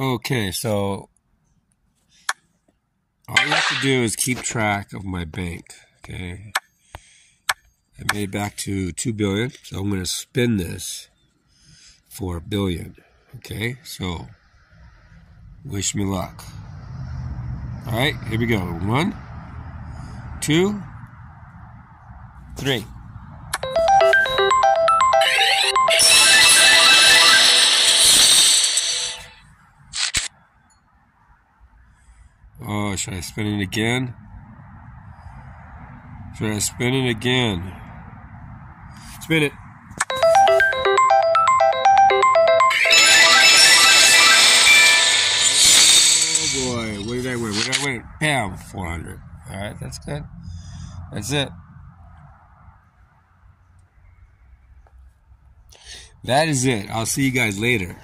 Okay, so all you have to do is keep track of my bank. Okay. I made it back to 2 billion, so I'm going to spin this for a billion. Okay, so wish me luck. All right, here we go. One, two, three. Oh, should I spin it again? Should I spin it again? Spin it. Oh boy, what did I win? What did I win? Bam, 400. Alright, that's good. That's it. That is it. I'll see you guys later.